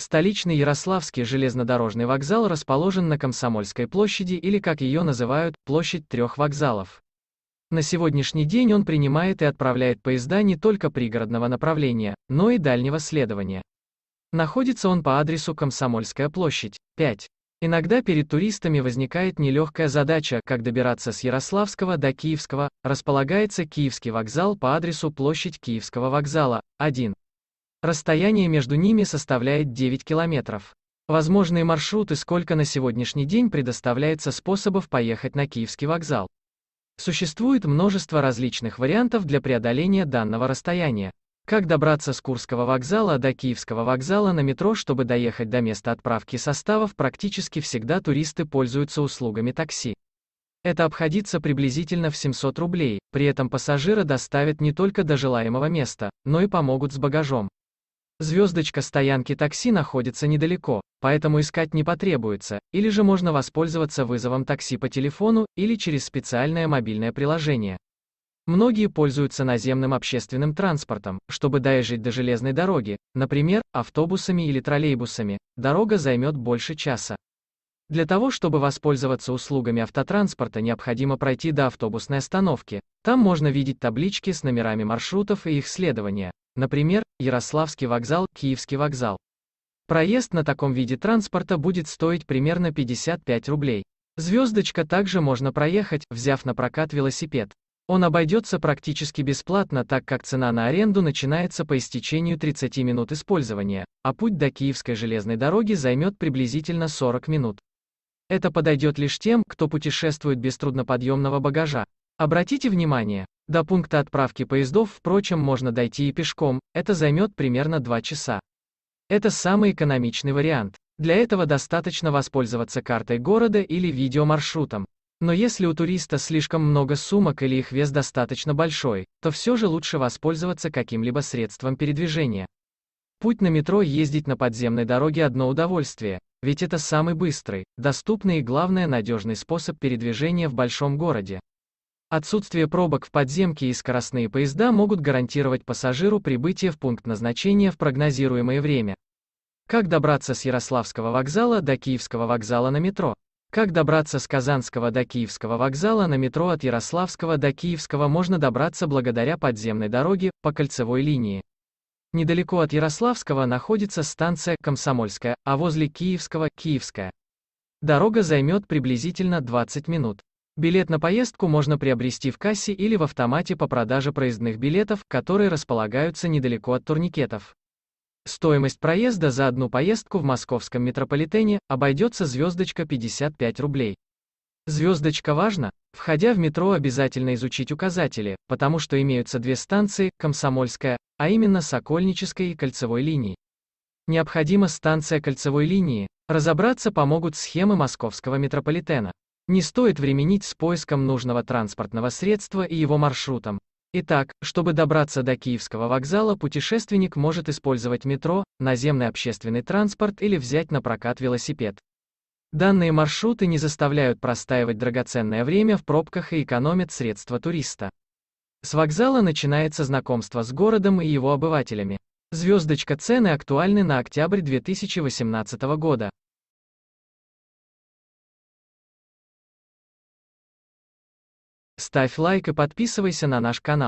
Столичный Ярославский железнодорожный вокзал расположен на Комсомольской площади или, как ее называют, площадь трех вокзалов. На сегодняшний день он принимает и отправляет поезда не только пригородного направления, но и дальнего следования. Находится он по адресу Комсомольская площадь, 5. Иногда перед туристами возникает нелегкая задача, как добираться с Ярославского до Киевского, располагается Киевский вокзал по адресу площадь Киевского вокзала, 1. Расстояние между ними составляет 9 километров. Возможные маршруты сколько на сегодняшний день предоставляется способов поехать на Киевский вокзал. Существует множество различных вариантов для преодоления данного расстояния. Как добраться с Курского вокзала до Киевского вокзала на метро, чтобы доехать до места отправки составов, практически всегда туристы пользуются услугами такси. Это обходится приблизительно в 700 рублей, при этом пассажира доставят не только до желаемого места, но и помогут с багажом. Звездочка стоянки такси находится недалеко, поэтому искать не потребуется, или же можно воспользоваться вызовом такси по телефону или через специальное мобильное приложение. Многие пользуются наземным общественным транспортом, чтобы доезжать до железной дороги, например, автобусами или троллейбусами. Дорога займет больше часа. Для того, чтобы воспользоваться услугами автотранспорта, необходимо пройти до автобусной остановки. Там можно видеть таблички с номерами маршрутов и их следования. Например, Ярославский вокзал, Киевский вокзал. Проезд на таком виде транспорта будет стоить примерно 55 рублей. Звездочка также можно проехать, взяв на прокат велосипед. Он обойдется практически бесплатно, так как цена на аренду начинается по истечению 30 минут использования, а путь до Киевской железной дороги займет приблизительно 40 минут. Это подойдет лишь тем, кто путешествует без трудноподъемного багажа. Обратите внимание, до пункта отправки поездов, впрочем, можно дойти и пешком, это займет примерно 2 часа. Это самый экономичный вариант. Для этого достаточно воспользоваться картой города или видеомаршрутом. Но если у туриста слишком много сумок или их вес достаточно большой, то все же лучше воспользоваться каким-либо средством передвижения. Путь на метро ездить на подземной дороге одно удовольствие, ведь это самый быстрый, доступный и главное надежный способ передвижения в большом городе. Отсутствие пробок в подземке и скоростные поезда могут гарантировать пассажиру прибытие в пункт назначения в прогнозируемое время. Как добраться с Ярославского вокзала до Киевского вокзала на метро? Как добраться с Казанского до Киевского вокзала на метро от Ярославского до Киевского можно добраться благодаря подземной дороге по кольцевой линии. Недалеко от Ярославского находится станция Комсомольская, а возле Киевского – Киевская. Дорога займет приблизительно 20 минут. Билет на поездку можно приобрести в кассе или в автомате по продаже проездных билетов, которые располагаются недалеко от турникетов. Стоимость проезда за одну поездку в московском метрополитене обойдется звездочка 55 рублей. Звездочка важна? Входя в метро обязательно изучить указатели, потому что имеются две станции, Комсомольская, а именно Сокольнической и Кольцевой линии. Необходима станция Кольцевой линии, разобраться помогут схемы московского метрополитена. Не стоит временить с поиском нужного транспортного средства и его маршрутом. Итак, чтобы добраться до Киевского вокзала, путешественник может использовать метро, наземный общественный транспорт или взять на прокат велосипед. Данные маршруты не заставляют простаивать драгоценное время в пробках и экономят средства туриста. С вокзала начинается знакомство с городом и его обывателями. Звездочка цены актуальны на октябрь 2018 года. Ставь лайк и подписывайся на наш канал.